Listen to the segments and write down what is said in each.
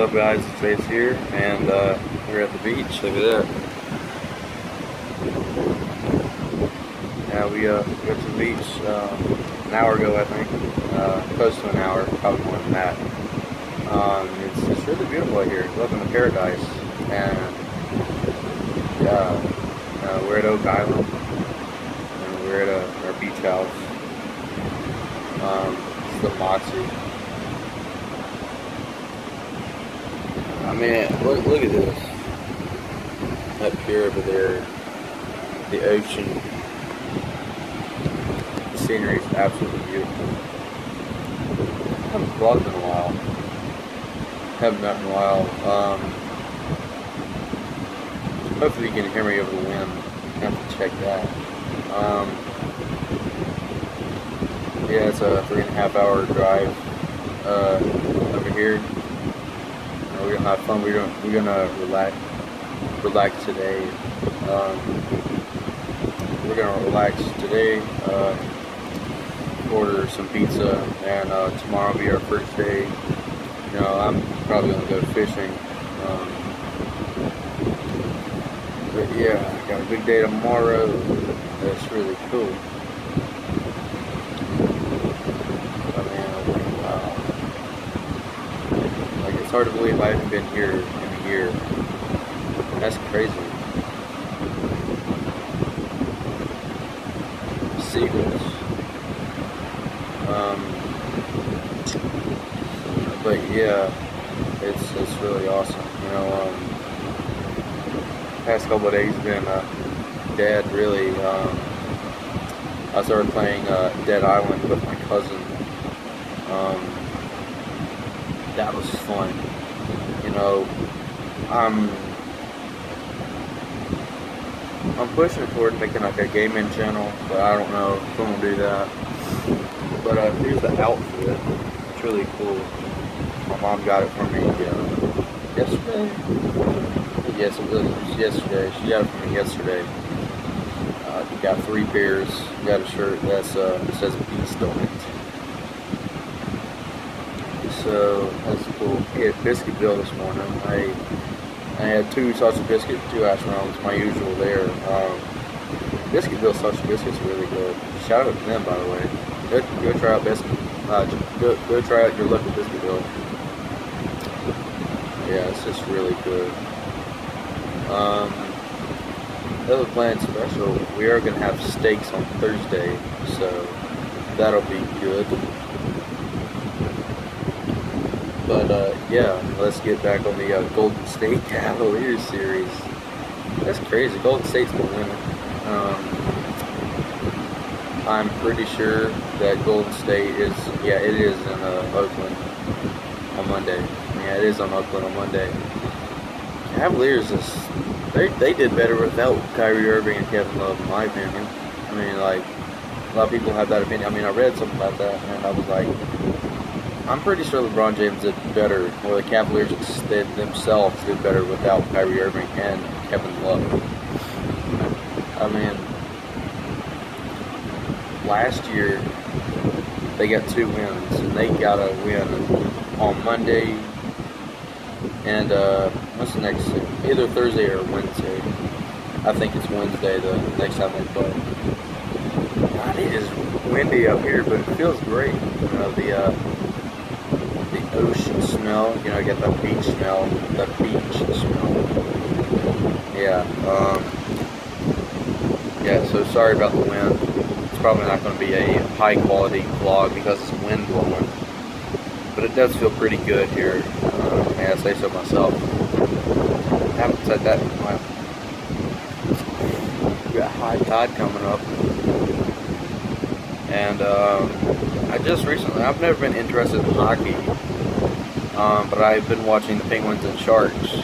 up guys, it's Jayce here, and uh, we're at the beach, look at that. Yeah, we uh, got to the beach uh, an hour ago, I think, uh, close to an hour, probably more than that. Um, it's, it's really beautiful out here, welcome to paradise, and uh, we're at Oak Island, and we're at a, our beach house. Um, it's the Moxie. I mean, look, look at this. Up here over there, the ocean. The scenery is absolutely beautiful. I haven't vlogged in a while. Haven't met in a while. Um, hopefully you can hear me over the wind. Have to check that. Um, yeah, it's a three and a half hour drive uh, over here we're gonna have fun. We're gonna we're gonna relax relax today. Um, we're gonna relax today. Uh, order some pizza, and uh, tomorrow will be our first day. You know, I'm probably gonna go fishing. Um, but yeah, I got a big day tomorrow. That's really cool. It's hard to believe I haven't been here in a year. That's crazy. Seagulls. Um, but yeah, it's it's really awesome. You know, um, past couple of days been uh, dead. Really, um, I started playing uh, Dead Island with my cousin. Um, that was fun. You know, I'm I'm pushing toward making like a gaming channel, but I don't know if I'm gonna do that. But uh, here's the outfit. It's really cool. My mom got it for me uh, yesterday. Yes, it was yesterday. She got it for me yesterday. Uh, got three pairs. Got a shirt that's uh, says Beast on it. So that's cool. We had Biscuitville this morning. I I had two sausage biscuit, two hash browns, my usual there. Um, Biscuitville sausage biscuits are really good. Shout out to them, by the way. Go, go try out biscuit. Uh, go, go try out your local Biscuitville. Yeah, it's just really good. Um, another planned special. We are gonna have steaks on Thursday, so that'll be good. But uh, yeah, let's get back on the uh, Golden State Cavaliers series. That's crazy. Golden State's gonna win. Um, I'm pretty sure that Golden State is. Yeah, it is in uh, Oakland on Monday. Yeah, it is on Oakland on Monday. Cavaliers is they they did better without Kyrie Irving and Kevin Love, in my opinion. I mean, like a lot of people have that opinion. I mean, I read something about that, and I was like, I'm pretty sure LeBron James did better, or the Cavaliers themselves did better without Kyrie Irving and Kevin Love. I mean, last year they got two wins, and they got a win on Monday and uh, what's the next? Either Thursday or Wednesday. I think it's Wednesday the next time they play. God, it is windy up here, but it feels great. Know, the uh, ocean smell. You know, I get the beach smell, the beach smell. Yeah. Um, yeah. So sorry about the wind. It's probably not going to be a high quality vlog because it's wind blowing. But it does feel pretty good here. Uh, may I say so myself? I haven't said that in a while. We got high tide coming up. And um, I just recently, I've never been interested in hockey um, but I've been watching the Penguins and Sharks,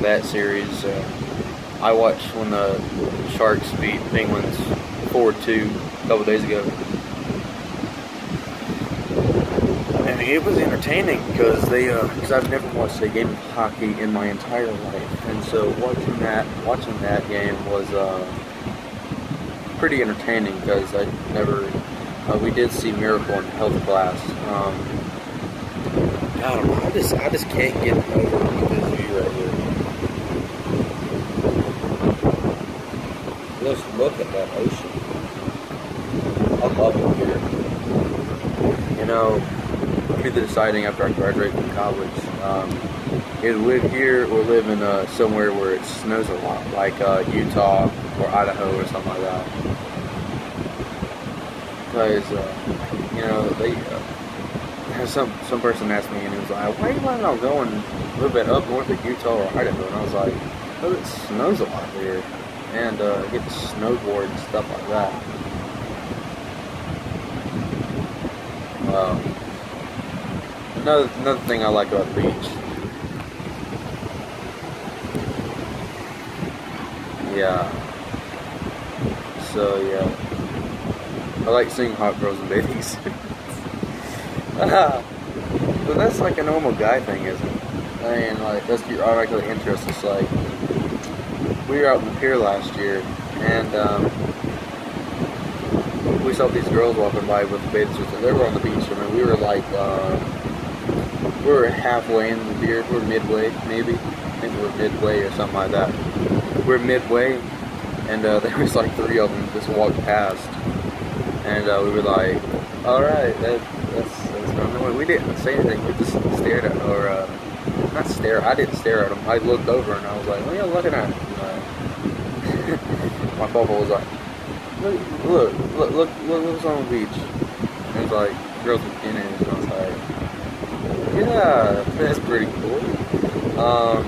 that series. Uh, I watched when the Sharks beat Penguins 4-2 a couple days ago. And it was entertaining because they, because uh, I've never watched a game of hockey in my entire life, and so watching that, watching that game was uh, pretty entertaining because I never, uh, we did see Miracle in Health Class. Um, I don't know. I just I just can't get over this view right here. Just look at that ocean. I love it here. You know, either deciding after I graduate from college, um, either live here or live in uh, somewhere where it snows a lot, like uh, Utah or Idaho or something like that. Because, uh, you know, they, uh, some some person asked me and he was like, why are you planning on going a little bit up north of Utah or Idaho? And I was like, oh, it snows a lot here. And uh, get to snowboard and stuff like that. Um, another another thing I like about the beach. Yeah. So yeah, I like seeing hot girls and babies. but that's like a normal guy thing, isn't it? I mean, like that's your automatically interest. It's like we were out in the pier last year, and um, we saw these girls walking by with bathing suits, and they were on the beach. I mean, we were like. Uh, we were halfway in the pier, We are midway, maybe. I think we are midway or something like that. We are midway, and uh, there was like three of them just walked past, and uh, we were like, "All right, that's that's We didn't say anything. We just stared at, or uh, not stare. I didn't stare at them. I looked over and I was like, "What are you looking at?" my bubble was like, "Look, look, look, look, look what's on the beach." And it was like girls with bikinis, and I was like. Yeah, that's pretty cool. Um,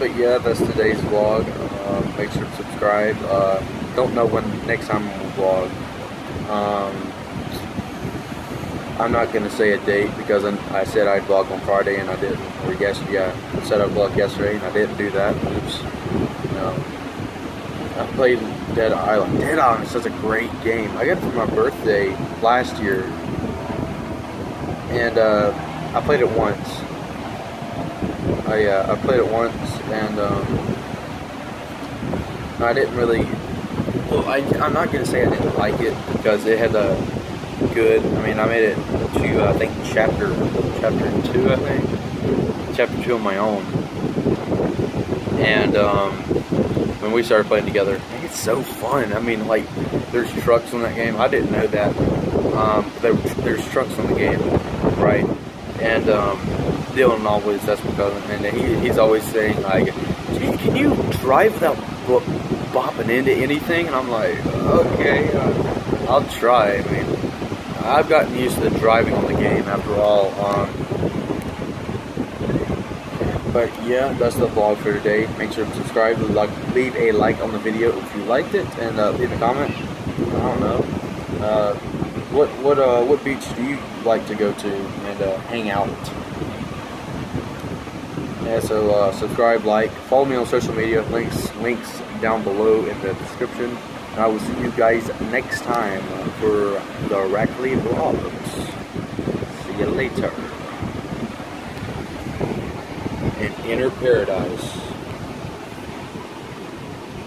but yeah, that's today's vlog. Um, make sure to subscribe. Uh, don't know when next time we'll vlog. Um, I'm not gonna say a date because I said I'd vlog on Friday and I didn't. Or yes, yeah, I said I'd vlog yesterday and I didn't do that. Oops. No. I played Dead Island. Dead Island is such a great game. I got it for my birthday last year and uh, I played it once. I uh, I played it once, and um, I didn't really. Well, I I'm not gonna say I didn't like it because it had a good. I mean, I made it to I think chapter chapter two, I think chapter two on my own, and um, when we started playing together, it's so fun. I mean, like there's trucks in that game. I didn't know that. Um, there, there's trucks in the game right? And um, Dylan always, that's because, and he, he's always saying like, can you drive without bopping into anything? And I'm like, okay, uh, I'll try. I mean, I've gotten used to driving on the game after all. Um, but yeah, that's the vlog for today. Make sure to subscribe, leave a like on the video if you liked it, and uh, leave a comment. I don't know. Uh, what what uh what beach do you like to go to and uh, hang out? Yeah, so uh, subscribe, like, follow me on social media. Links links down below in the description. And I will see you guys next time for the Rackley vlogs. See you later. In Inner Paradise.